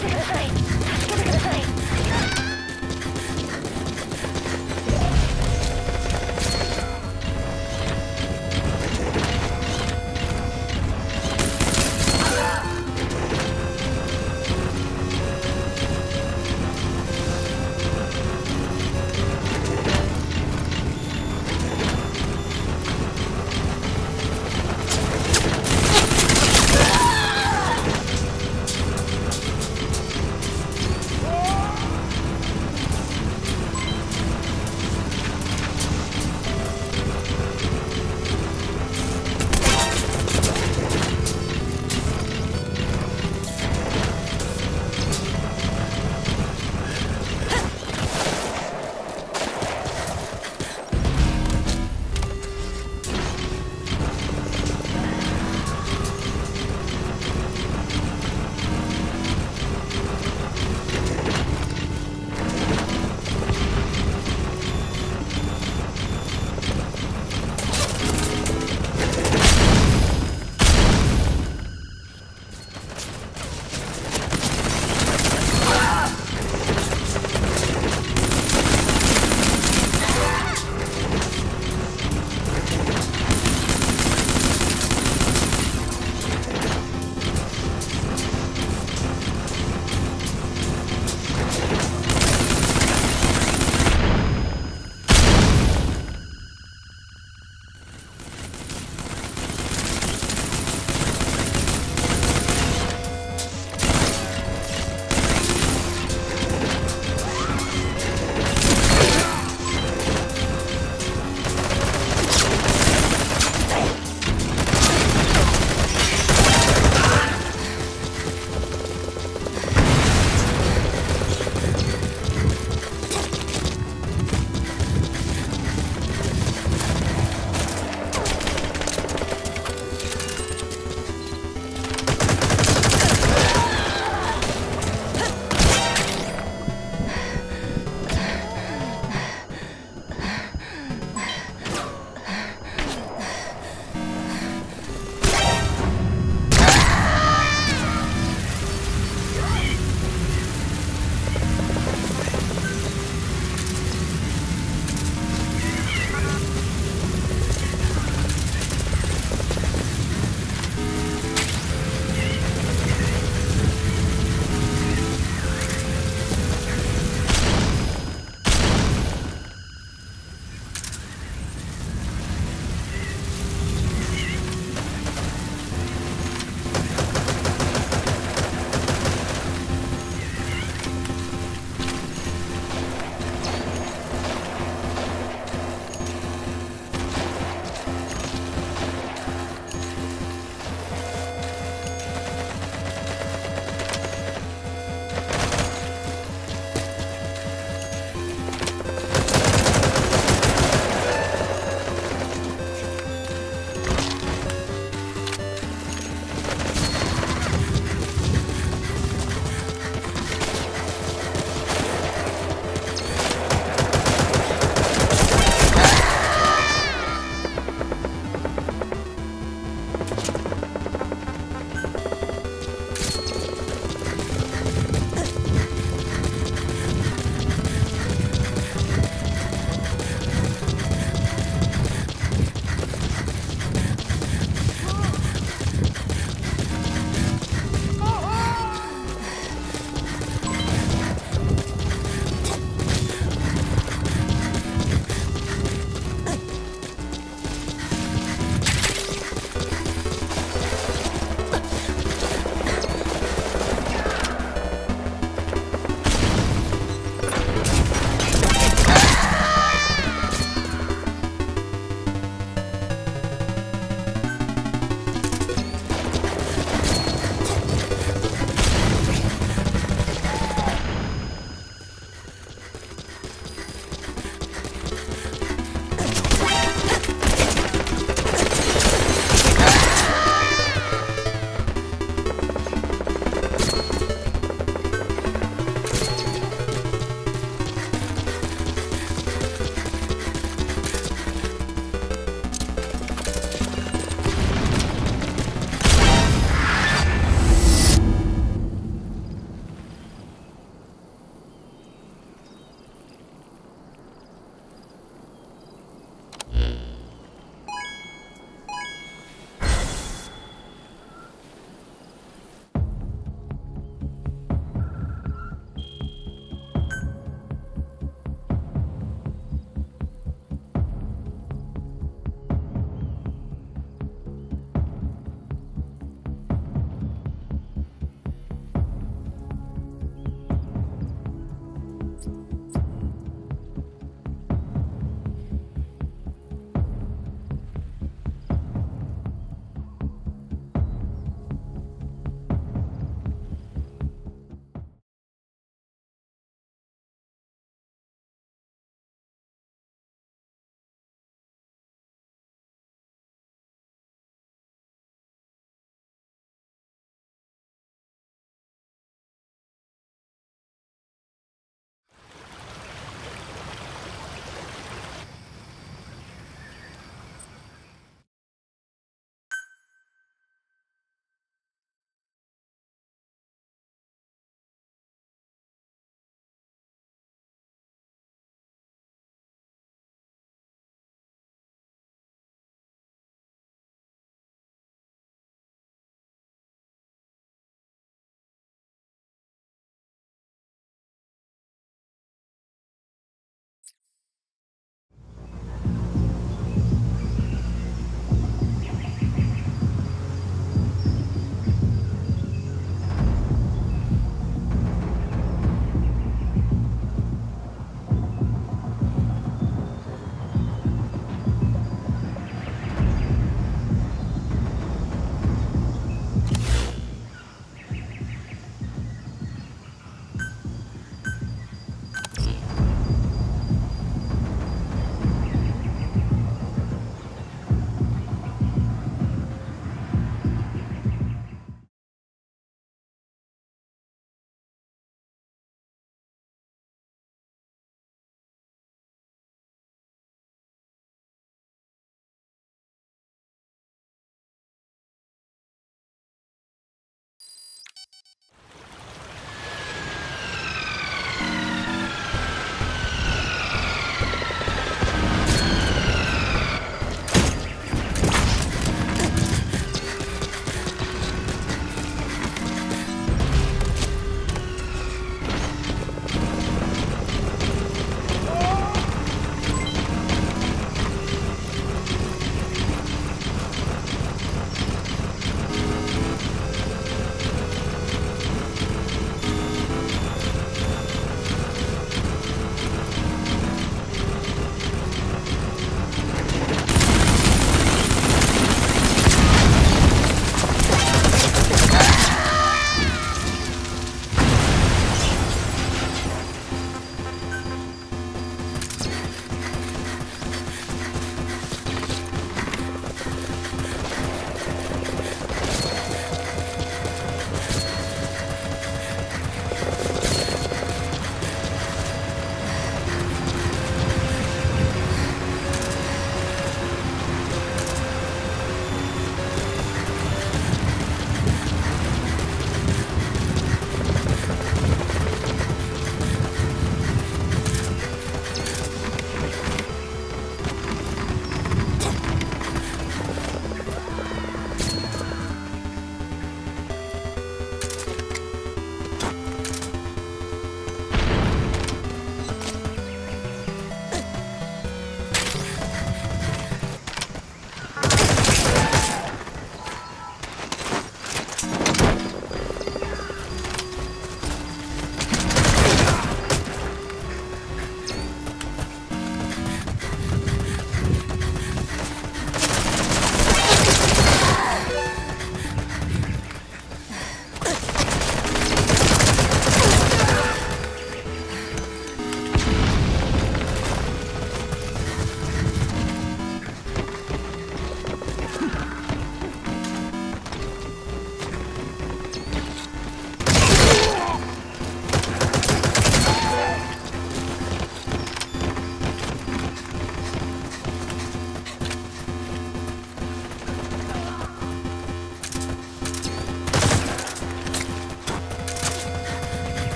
Get in the plane.